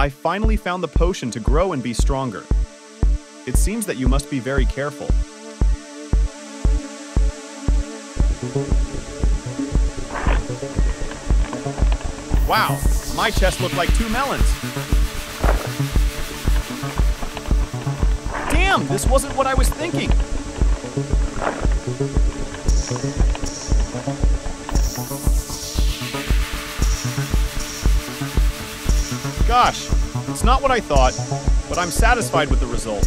I finally found the potion to grow and be stronger. It seems that you must be very careful. Wow, my chest looked like two melons. Damn, this wasn't what I was thinking. Gosh, it's not what I thought, but I'm satisfied with the result.